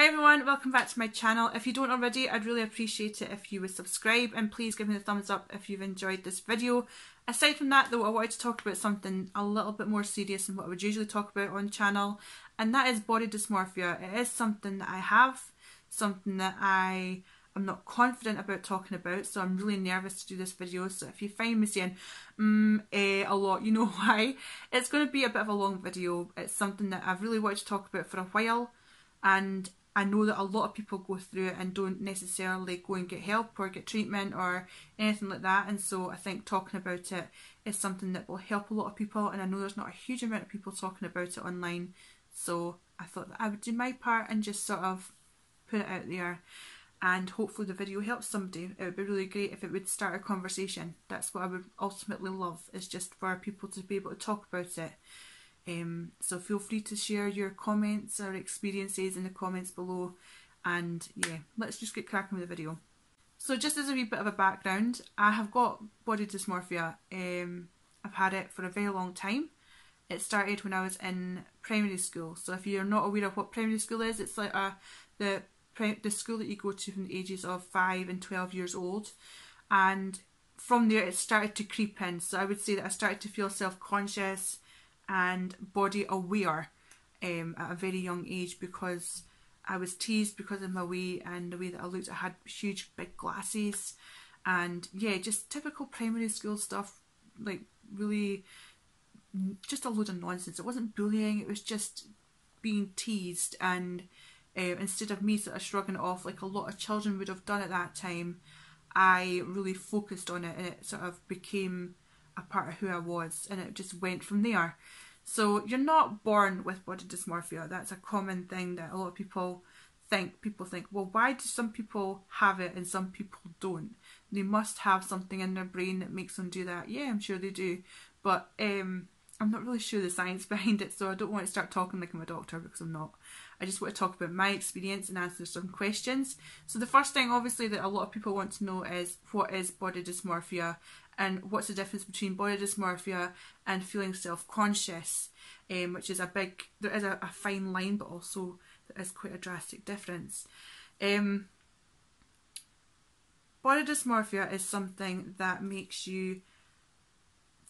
Hi everyone, welcome back to my channel. If you don't already, I'd really appreciate it if you would subscribe and please give me the thumbs up if you've enjoyed this video. Aside from that though, I wanted to talk about something a little bit more serious than what I would usually talk about on channel and that is body dysmorphia. It is something that I have, something that I am not confident about talking about so I'm really nervous to do this video so if you find me saying mm, eh, a lot you know why. It's going to be a bit of a long video. It's something that I've really wanted to talk about for a while and I know that a lot of people go through it and don't necessarily go and get help or get treatment or anything like that. And so I think talking about it is something that will help a lot of people. And I know there's not a huge amount of people talking about it online. So I thought that I would do my part and just sort of put it out there. And hopefully the video helps somebody. It would be really great if it would start a conversation. That's what I would ultimately love is just for people to be able to talk about it um, so feel free to share your comments or experiences in the comments below and yeah, let's just get cracking with the video. So just as a wee bit of a background, I have got body dysmorphia. Um, I've had it for a very long time. It started when I was in primary school. So if you're not aware of what primary school is, it's like a, the the school that you go to from the ages of 5 and 12 years old. And from there it started to creep in. So I would say that I started to feel self-conscious, and body aware um, at a very young age because I was teased because of my weight and the way that I looked. I had huge big glasses and yeah, just typical primary school stuff, like really just a load of nonsense. It wasn't bullying, it was just being teased and uh, instead of me sort of shrugging it off like a lot of children would have done at that time, I really focused on it and it sort of became a part of who I was and it just went from there. So you're not born with body dysmorphia. That's a common thing that a lot of people think. People think, well, why do some people have it and some people don't? They must have something in their brain that makes them do that. Yeah, I'm sure they do. But um, I'm not really sure the science behind it, so I don't want to start talking like I'm a doctor because I'm not. I just want to talk about my experience and answer some questions. So the first thing obviously that a lot of people want to know is what is body dysmorphia and what's the difference between body dysmorphia and feeling self-conscious, um, which is a big, there is a, a, fine line but also there is quite a drastic difference. Um, body dysmorphia is something that makes you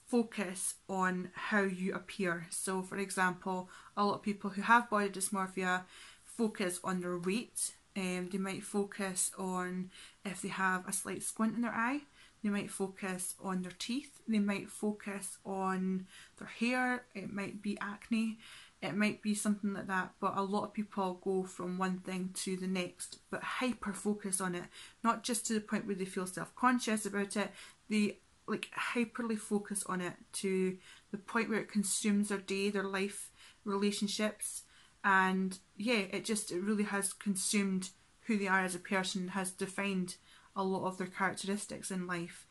focus on how you appear. So for example, a lot of people who have body dysmorphia focus on their weight. Um, they might focus on if they have a slight squint in their eye. They might focus on their teeth. They might focus on their hair. It might be acne. It might be something like that. But a lot of people go from one thing to the next, but hyper focus on it. Not just to the point where they feel self-conscious about it. They like hyperly focus on it to the point where it consumes their day, their life, relationships, and yeah, it just it really has consumed who they are as a person, has defined a lot of their characteristics in life.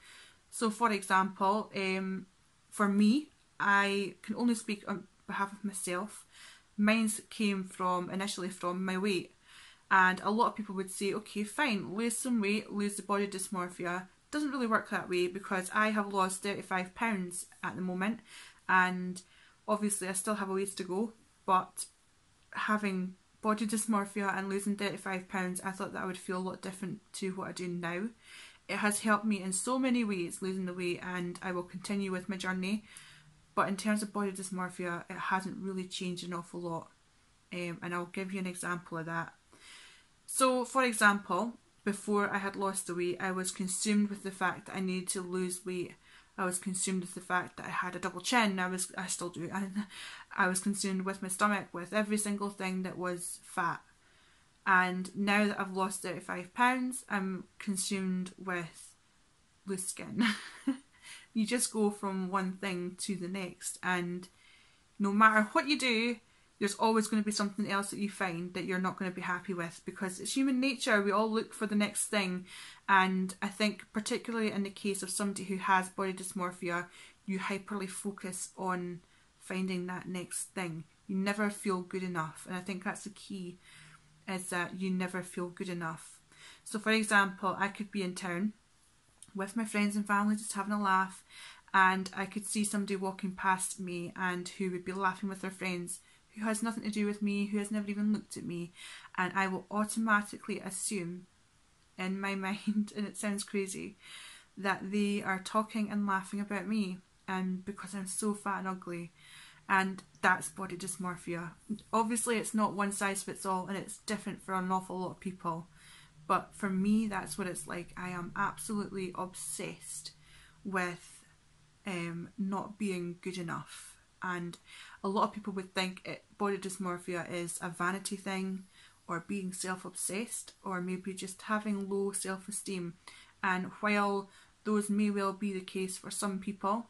So, for example, um, for me, I can only speak on behalf of myself. Mine came from initially from my weight, and a lot of people would say, okay, fine, lose some weight, lose the body dysmorphia, doesn't really work that way because I have lost 35 pounds at the moment and obviously I still have a ways to go but having body dysmorphia and losing 35 pounds I thought that I would feel a lot different to what I do now. It has helped me in so many ways losing the weight and I will continue with my journey but in terms of body dysmorphia it hasn't really changed an awful lot um, and I'll give you an example of that. So for example before I had lost the weight, I was consumed with the fact that I needed to lose weight. I was consumed with the fact that I had a double chin. I was, I still do. I, I was consumed with my stomach, with every single thing that was fat. And now that I've lost 35 pounds, I'm consumed with loose skin. you just go from one thing to the next, and no matter what you do, there's always going to be something else that you find that you're not going to be happy with because it's human nature. We all look for the next thing. And I think, particularly in the case of somebody who has body dysmorphia, you hyperly focus on finding that next thing. You never feel good enough. And I think that's the key is that you never feel good enough. So, for example, I could be in town with my friends and family just having a laugh, and I could see somebody walking past me and who would be laughing with their friends who has nothing to do with me, who has never even looked at me, and I will automatically assume in my mind, and it sounds crazy, that they are talking and laughing about me and because I'm so fat and ugly. And that's body dysmorphia. Obviously, it's not one size fits all and it's different for an awful lot of people. But for me, that's what it's like. I am absolutely obsessed with um, not being good enough. And a lot of people would think it, body dysmorphia is a vanity thing or being self obsessed or maybe just having low self esteem. And while those may well be the case for some people,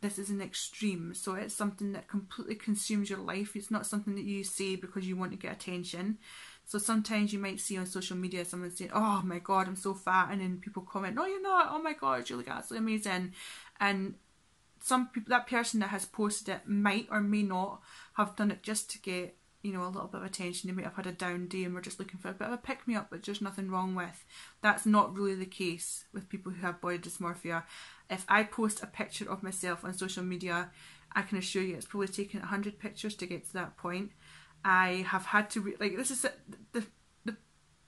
this is an extreme. So it's something that completely consumes your life. It's not something that you say because you want to get attention. So sometimes you might see on social media someone saying, "Oh my god, I'm so fat," and then people comment, "No, you're not. Oh my god, you look absolutely amazing." And some people, that person that has posted it might or may not have done it just to get you know, a little bit of attention. They might have had a down day and we're just looking for a bit of a pick me up, which there's nothing wrong with. That's not really the case with people who have body dysmorphia. If I post a picture of myself on social media, I can assure you it's probably taken 100 pictures to get to that point. I have had to, re- like, this is the, the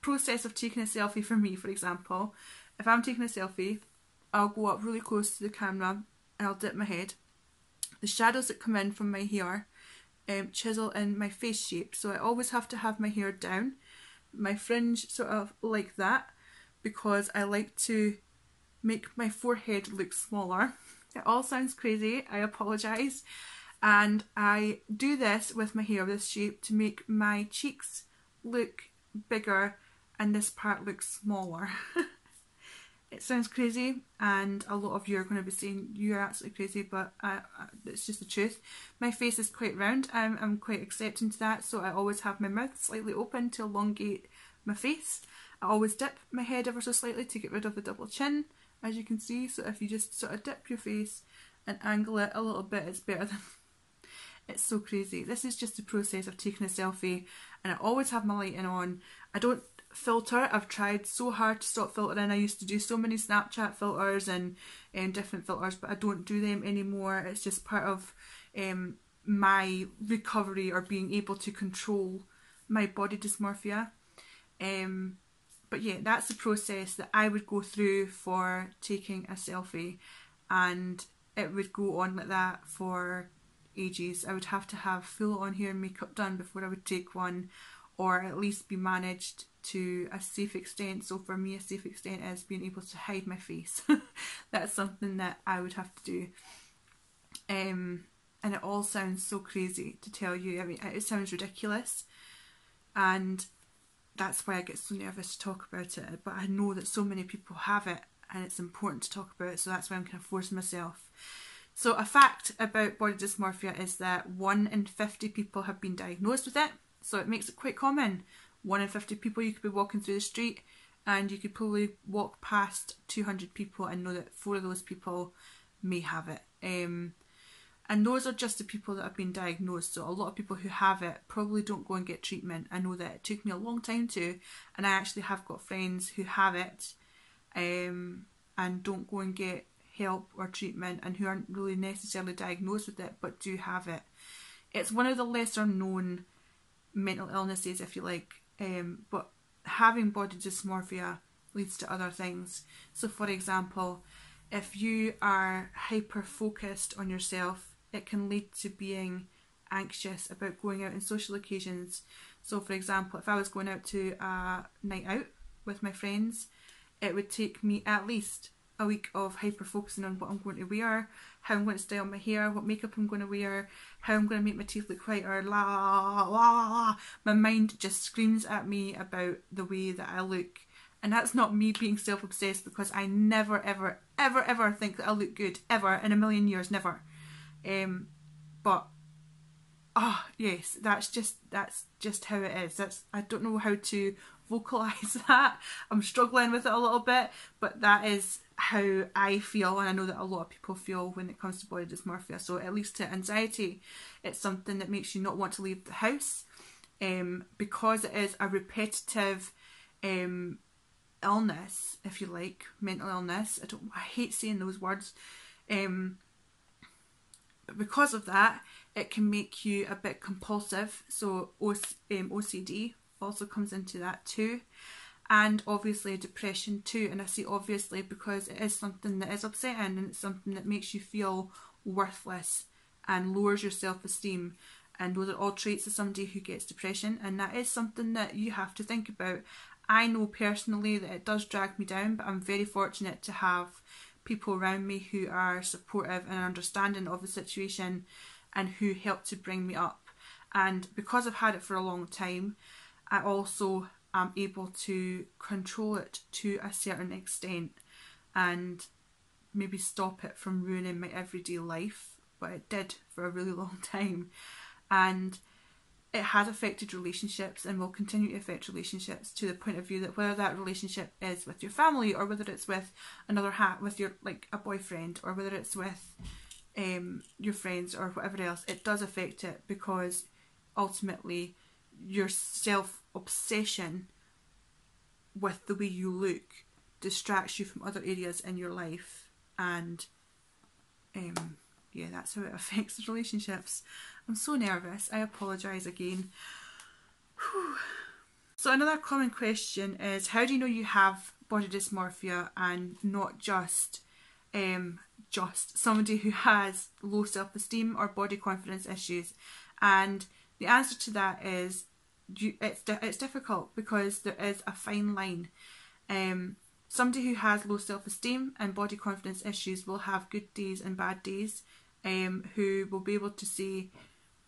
process of taking a selfie for me, for example. If I'm taking a selfie, I'll go up really close to the camera and I'll dip my head. The shadows that come in from my hair um, chisel in my face shape. So I always have to have my hair down, my fringe sort of like that, because I like to make my forehead look smaller. It all sounds crazy, I apologise. And I do this with my hair this shape to make my cheeks look bigger and this part look smaller. it sounds crazy and a lot of you are going to be saying you're absolutely crazy but I, I, it's just the truth. My face is quite round. I'm, I'm quite accepting to that so I always have my mouth slightly open to elongate my face. I always dip my head ever so slightly to get rid of the double chin as you can see so if you just sort of dip your face and angle it a little bit it's better than it's so crazy. This is just the process of taking a selfie and I always have my lighting on. I don't filter. I've tried so hard to stop filtering. I used to do so many Snapchat filters and um, different filters, but I don't do them anymore. It's just part of um, my recovery or being able to control my body dysmorphia. Um, but yeah, that's the process that I would go through for taking a selfie, and it would go on like that for ages. I would have to have full on hair and makeup done before I would take one, or at least be managed to a safe extent. So for me, a safe extent is being able to hide my face. That's something that I would have to do. Um, and it all sounds so crazy to tell you. I mean, it sounds ridiculous, and that's why I get so nervous to talk about it. But I know that so many people have it, and it's important to talk about it. So that's why I'm kind of forcing myself. So a fact about body dysmorphia is that one in fifty people have been diagnosed with it. So it makes it quite common one in 50 people, you could be walking through the street and you could probably walk past 200 people and know that four of those people may have it. Um, and those are just the people that have been diagnosed. So a lot of people who have it probably don't go and get treatment. I know that it took me a long time to, and I actually have got friends who have it um, and don't go and get help or treatment and who aren't really necessarily diagnosed with it but do have it. It's one of the lesser known mental illnesses, if you like, um, but having body dysmorphia leads to other things. So, for example, if you are hyper focused on yourself, it can lead to being anxious about going out in social occasions. So, for example, if I was going out to a night out with my friends, it would take me at least a week of hyper focusing on what I'm going to wear, how I'm going to style my hair, what makeup I'm going to wear, how I'm going to make my teeth look whiter, la la la la. My mind just screams at me about the way that I look. And that's not me being self obsessed because I never, ever, ever, ever think that I look good, ever, in a million years, never. Um, but ah, oh, yes, that's just that's just how it is. That's I don't know how to vocalize that. I'm struggling with it a little bit, but that is how I feel, and I know that a lot of people feel when it comes to body dysmorphia. So, at least to anxiety, it's something that makes you not want to leave the house um, because it is a repetitive um, illness, if you like, mental illness. I don't. I hate saying those words. Um, but because of that, it can make you a bit compulsive. So um, OCD also comes into that too. And obviously depression too. And I say obviously because it is something that is upsetting and it's something that makes you feel worthless and lowers your self esteem. And those are all traits of somebody who gets depression. And that is something that you have to think about. I know personally that it does drag me down, but I'm very fortunate to have people around me who are supportive and understanding of the situation and who help to bring me up. And because I've had it for a long time, I also am able to control it to a certain extent and maybe stop it from ruining my everyday life. But it did for a really long time. And it has affected relationships and will continue to affect relationships to the point of view that whether that relationship is with your family or whether it's with another hat with your like a boyfriend or whether it's with um, your friends or whatever else, it does affect it because ultimately your self obsession with the way you look distracts you from other areas in your life and um, yeah that's how it affects relationships I'm so nervous I apologise again Whew. so another common question is how do you know you have body dysmorphia and not just um, just somebody who has low self esteem or body confidence issues? And the answer to that is you, it's it's difficult because there is a fine line. Um, somebody who has low self esteem and body confidence issues will have good days and bad days. Um, who will be able to say,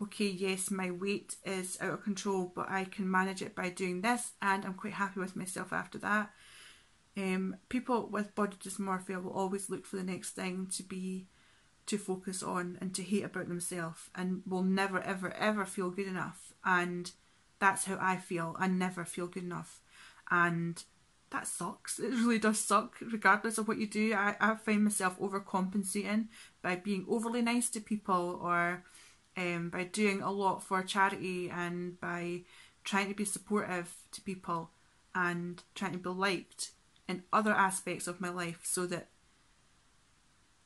okay, yes, my weight is out of control, but I can manage it by doing this, and I'm quite happy with myself after that. Um, people with body dysmorphia will always look for the next thing to be to focus on and to hate about themselves and will never ever ever feel good enough and that's how I feel. I never feel good enough. And that sucks. It really does suck regardless of what you do. I, I find myself overcompensating by being overly nice to people or um, by doing a lot for charity and by trying to be supportive to people and trying to be liked in other aspects of my life so that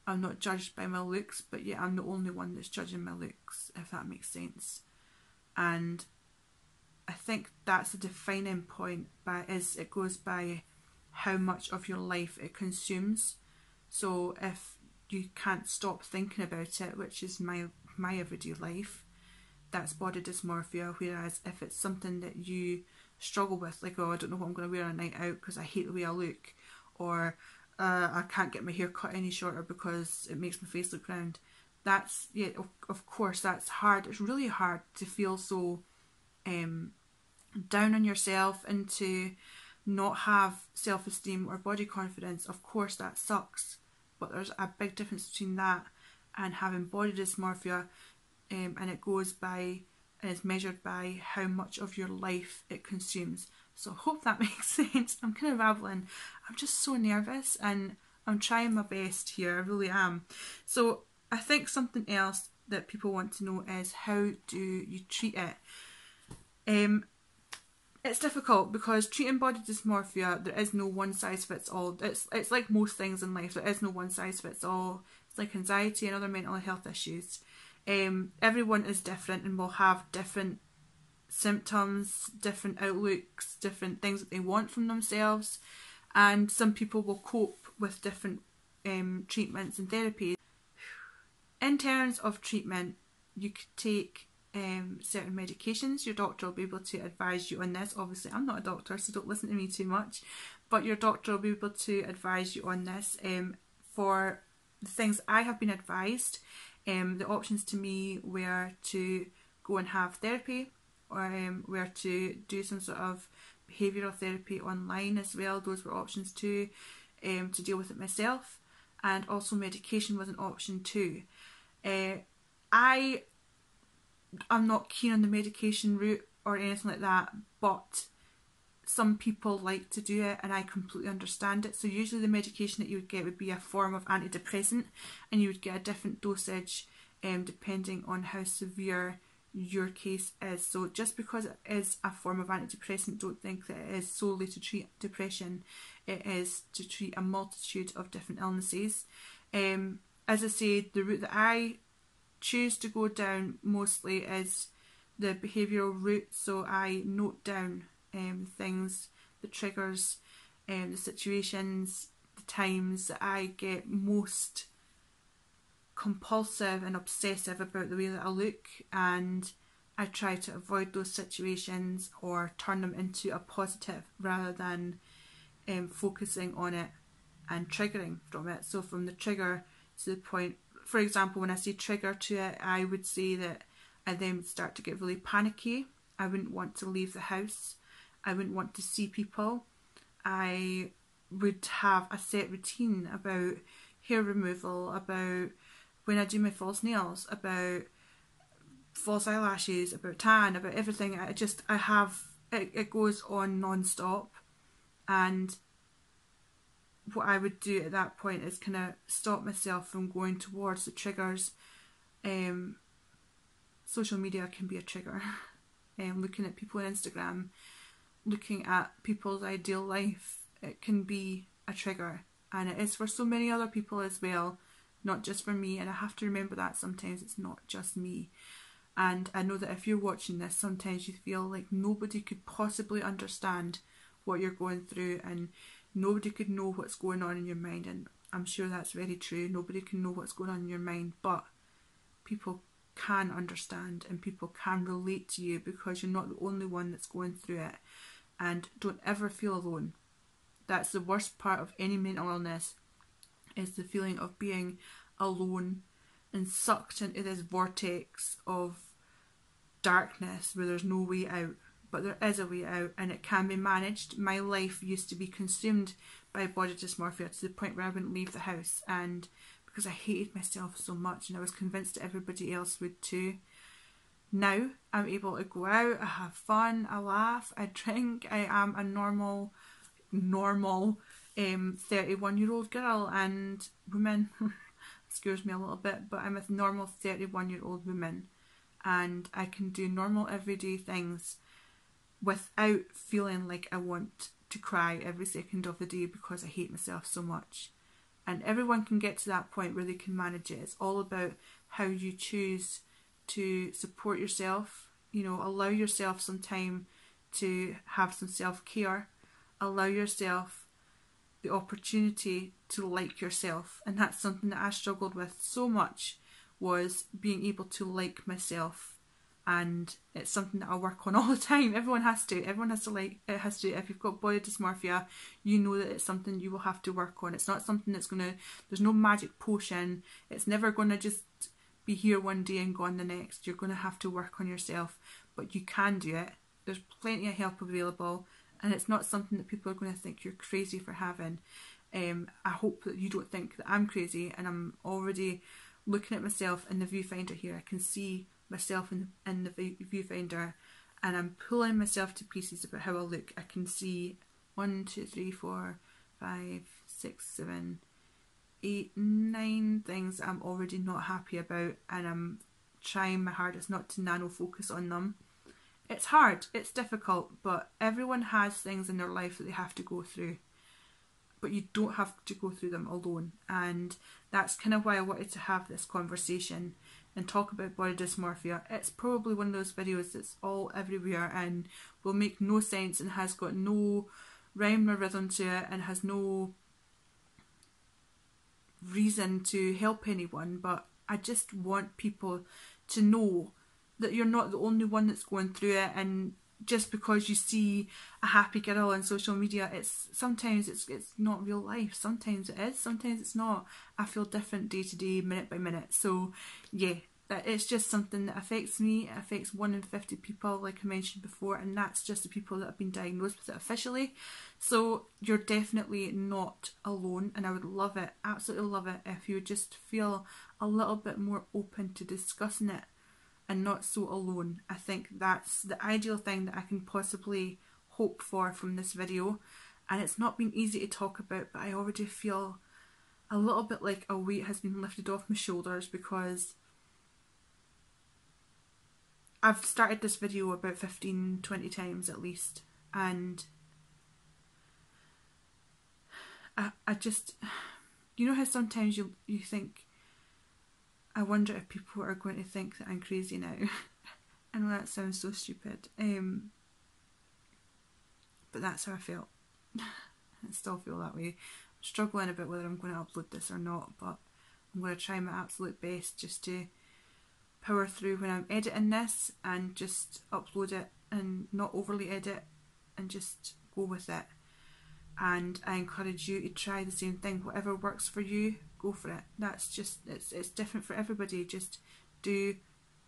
I'm not judged by my looks, but yet I'm the only one that's judging my looks, if that makes sense. And I think that's a defining point by is it goes by how much of your life it consumes. So if you can't stop thinking about it, which is my my everyday life, that's body dysmorphia. Whereas if it's something that you struggle with, like, oh, I don't know what I'm going to wear on a night out because I hate the way I look, or uh, I can't get my hair cut any shorter because it makes my face look round. That's, yeah, of, of course, that's hard. It's really hard to feel so um, down on yourself and to not have self esteem or body confidence. Of course, that sucks, but there's a big difference between that and having body dysmorphia, um, and it goes by and is measured by how much of your life it consumes. So I hope that makes sense. I'm kind of rambling. I'm just so nervous and I'm trying my best here. I really am. So I think something else that people want to know is how do you treat it? Um, it's difficult because treating body dysmorphia, there is no one size fits all. It's it's like most things in life. There is no one size fits all. It's like anxiety and other mental health issues um, everyone is different and will have different symptoms, different outlooks, different things that they want from themselves, and some people will cope with different um, treatments and therapies. In terms of treatment, you could take um, certain medications. Your doctor will be able to advise you on this. Obviously, I'm not a doctor, so don't listen to me too much. But your doctor will be able to advise you on this. Um, for the things I have been advised, um, the options to me were to go and have therapy, or um, were to do some sort of behavioural therapy online as well. Those were options too, um, to deal with it myself, and also medication was an option too. Uh, I am not keen on the medication route or anything like that, but some people like to do it and I completely understand it. So usually the medication that you would get would be a form of antidepressant and you would get a different dosage um, depending on how severe your case is. So just because it is a form of antidepressant, don't think that it is solely to treat depression. It is to treat a multitude of different illnesses. Um, as I say, the route that I choose to go down mostly is the behavioural route. So I note down um, things, the triggers, um, the situations, the times that I get most compulsive and obsessive about the way that I look and I try to avoid those situations or turn them into a positive rather than um, focusing on it and triggering from it. So from the trigger to the point, for example, when I say trigger to it, I would say that I then start to get really panicky. I wouldn't want to leave the house. I wouldn't want to see people. I would have a set routine about hair removal, about when I do my false nails, about false eyelashes, about tan, about everything. I just I have it, it goes on non-stop and what I would do at that point is kind of stop myself from going towards the triggers. Um, social media can be a trigger. um, looking at people on Instagram, looking at people's ideal life, it can be a trigger, and it is for so many other people as well not just for me. And I have to remember that sometimes it's not just me. And I know that if you're watching this, sometimes you feel like nobody could possibly understand what you're going through and nobody could know what's going on in your mind. And I'm sure that's very true. Nobody can know what's going on in your mind, but people can understand and people can relate to you because you're not the only one that's going through it. And don't ever feel alone. That's the worst part of any mental illness is the feeling of being alone and sucked into this vortex of darkness where there's no way out. But there is a way out and it can be managed. My life used to be consumed by body dysmorphia to the point where I wouldn't leave the house and because I hated myself so much and I was convinced that everybody else would too. Now I'm able to go out, I have fun, I laugh, I drink, I am a normal, normal um, 31 year old girl and woman. scares me a little bit, but I'm a normal 31 year old woman and I can do normal everyday things without feeling like I want to cry every second of the day because I hate myself so much. And everyone can get to that point where they can manage it. It's all about how you choose to support yourself, you know, allow yourself some time to have some self care, allow yourself the opportunity to like yourself and that's something that I struggled with so much was being able to like myself and it's something that I work on all the time. Everyone has to. Everyone has to like it has to if you've got body dysmorphia, you know that it's something you will have to work on. It's not something that's gonna there's no magic potion. It's never gonna just be here one day and gone the next. You're gonna have to work on yourself. But you can do it. There's plenty of help available and it's not something that people are going to think you're crazy for having. Um, I hope that you don't think that I'm crazy, and I'm already looking at myself in the viewfinder here. I can see myself in the, in the viewfinder, and I'm pulling myself to pieces about how I look. I can see one, two, three, four, five, six, seven, eight, nine things I'm already not happy about, and I'm trying my hardest not to nano focus on them it's hard, it's difficult, but everyone has things in their life that they have to go through. But you don't have to go through them alone. And that's kind of why I wanted to have this conversation and talk about body dysmorphia. It's probably one of those videos that's all everywhere and will make no sense and has got no rhyme or rhythm to it and has no reason to help anyone. But I just want people to know that you're not the only one that's going through it and just because you see a happy girl on social media it's sometimes it's it's not real life sometimes it is sometimes it's not i feel different day to day minute by minute so yeah it's just something that affects me it affects 1 in 50 people like i mentioned before and that's just the people that have been diagnosed with it officially so you're definitely not alone and i would love it absolutely love it if you would just feel a little bit more open to discussing it and not so alone. I think that's the ideal thing that I can possibly hope for from this video. And it's not been easy to talk about, but I already feel a little bit like a weight has been lifted off my shoulders because I've started this video about 15 20 times at least and I, I just you know how sometimes you you think I wonder if people are going to think that I'm crazy now. I know that sounds so stupid. Um, but that's how I felt. I still feel that way. I'm struggling a bit whether I'm going to upload this or not, but I'm going to try my absolute best just to power through when I'm editing this and just upload it and not overly edit and just go with it. And I encourage you to try the same thing. Whatever works for you, go for it. That's just it's it's different for everybody. Just do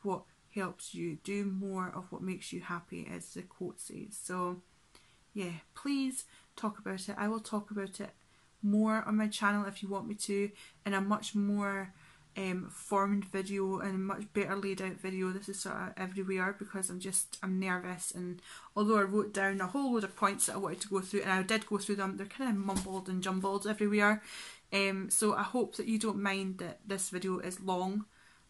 what helps you. Do more of what makes you happy, as the quote says. So yeah, please talk about it. I will talk about it more on my channel if you want me to in a much more um, formed video and much better laid out video. This is sort of everywhere because I'm just I'm nervous and although I wrote down a whole load of points that I wanted to go through and I did go through them, they're kind of mumbled and jumbled everywhere. Um, so I hope that you don't mind that this video is long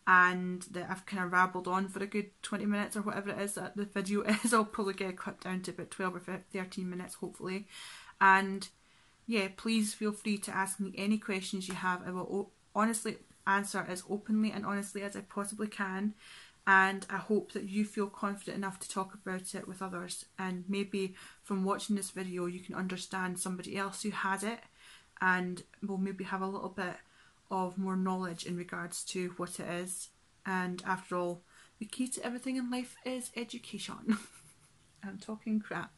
and that I've kind of rabbled on for a good 20 minutes or whatever it is that the video is. I'll probably get it cut down to about 12 or 13 minutes hopefully. And yeah, please feel free to ask me any questions you have. I will honestly answer as openly and honestly as I possibly can. And I hope that you feel confident enough to talk about it with others. And maybe from watching this video, you can understand somebody else who has it and will maybe have a little bit of more knowledge in regards to what it is. And after all, the key to everything in life is education. I'm talking crap.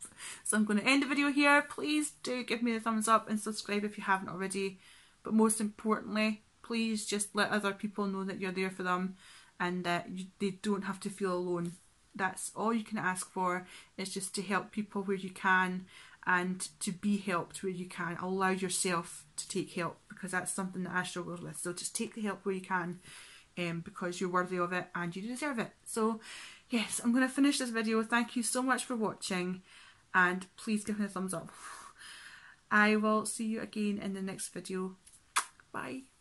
So I'm going to end the video here. Please do give me a thumbs up and subscribe if you haven't already. But most importantly, please just let other people know that you're there for them and that you, they don't have to feel alone. That's all you can ask for is just to help people where you can and to be helped where you can. Allow yourself to take help because that's something that I struggle with. So just take the help where you can um, because you're worthy of it and you deserve it. So yes, I'm going to finish this video. Thank you so much for watching and please give me a thumbs up. I will see you again in the next video. Bye.